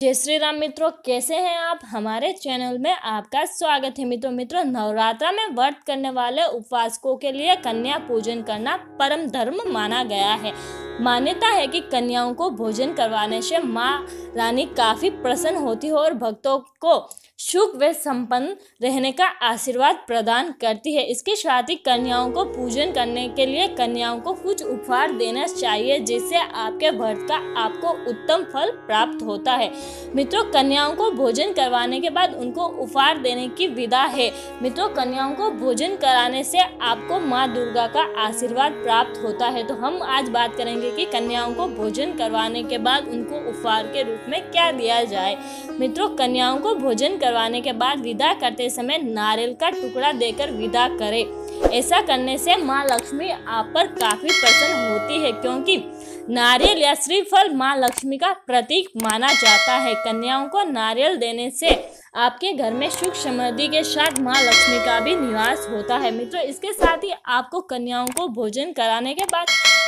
जय श्री राम मित्रों, कैसे हैं आप? हमारे चैनल में आपका स्वागत है। मित्रों मित्रों, नवरात्रा में व्रत करने वाले उपवासकों के लिए कन्या पूजन करना परम धर्म माना गया है। मान्यता है कि कन्याओं को भोजन करवाने से माँ रानी काफ़ी प्रसन्न होती है और भक्तों को सुख व संपन्न रहने का आशीर्वाद प्रदान करती है। इसके साथ ही कन्याओं को पूजन करने के लिए कन्याओं को कुछ उपहार देना चाहिए, जिससे आपके व्रत का आपको उत्तम फल प्राप्त होता है। मित्रों, कन्याओं को भोजन करवाने के बाद उनको उपहार देने की विदा है। मित्रों, कन्याओं को भोजन कराने से आपको माँ दुर्गा का आशीर्वाद प्राप्त होता है। तो हम आज बात करेंगे कि कन्याओं को भोजन करवाने के बाद उनको उपहार के रूप में क्या दिया जाए। मित्रों, कन्याओं को भोजन करवाने के बाद विदा करते समय नारियल का टुकड़ा देकर विदा करें। ऐसा करने से माँ लक्ष्मी आप पर काफ़ी प्रसन्न होती है, क्योंकि नारियल या श्रीफल माँ लक्ष्मी का प्रतीक माना जाता है। कन्याओं को नारियल देने से आपके घर में सुख समृद्धि के साथ माँ लक्ष्मी का भी निवास होता है। मित्रों, इसके साथ ही आपको कन्याओं को भोजन कराने के बाद,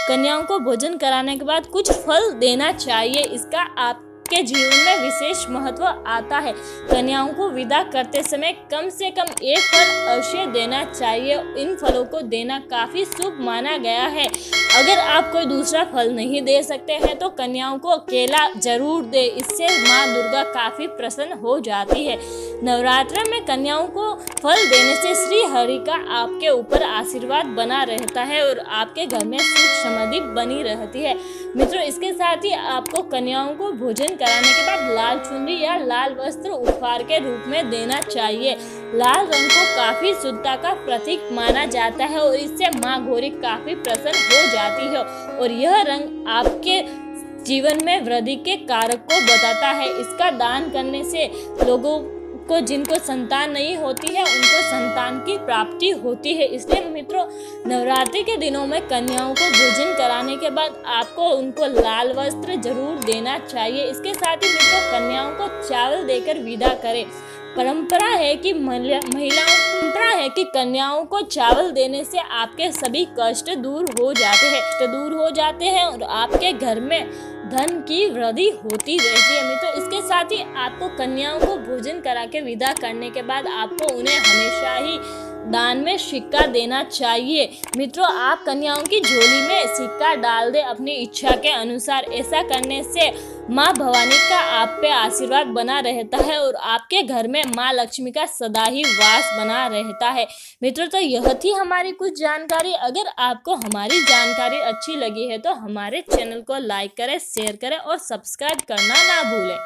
कन्याओं को भोजन कराने के बाद कुछ फल देना चाहिए। इसका आप के जीवन में विशेष महत्व आता है। कन्याओं को विदा करते समय कम से कम एक फल अवश्य देना चाहिए। इन फलों को देना काफ़ी शुभ माना गया है। अगर आप कोई दूसरा फल नहीं दे सकते हैं तो कन्याओं को केला ज़रूर दे। इससे माँ दुर्गा काफ़ी प्रसन्न हो जाती है। नवरात्र में कन्याओं को फल देने से श्री हरि का आपके ऊपर आशीर्वाद बना रहता है और आपके घर में सुख समृद्धि बनी रहती है। मित्रों, इसके साथ ही आपको कन्याओं को भोजन कराने के बाद लाल चुनरी या लाल वस्त्र उपहार के रूप में देना चाहिए। लाल रंग को काफ़ी शुद्धता का प्रतीक माना जाता है और इससे माँ घोरी काफ़ी प्रसन्न हो जाती है और यह रंग आपके जीवन में वृद्धि के कारक को बताता है। इसका दान करने से लोगों को जिनको संतान नहीं होती है, उनको संतान की प्राप्ति होती है। इसलिए मित्रों, नवरात्रि के दिनों में कन्याओं को भोजन कराने के बाद आपको उनको लाल वस्त्र ज़रूर देना चाहिए। इसके साथ ही मित्रों, कन्याओं को चावल देकर विदा करें। परंपरा है कि महिलाओं परंपरा है कि कन्याओं को चावल देने से आपके सभी कष्ट दूर हो जाते हैं, कष्ट दूर हो जाते हैं और आपके घर में धन की वृद्धि होती रहती है। मित्रों, इसके साथ ही आपको कन्याओं को भोजन करा के विदा करने के बाद आपको उन्हें हमेशा ही दान में सिक्का देना चाहिए। मित्रों, आप कन्याओं की झोली में सिक्का डाल दे अपनी इच्छा के अनुसार। ऐसा करने से माँ भवानी का आप पे आशीर्वाद बना रहता है और आपके घर में माँ लक्ष्मी का सदा ही वास बना रहता है। मित्रों तो यह थी हमारी कुछ जानकारी। अगर आपको हमारी जानकारी अच्छी लगी है तो हमारे चैनल को लाइक करें, शेयर करें और सब्सक्राइब करना ना भूलें।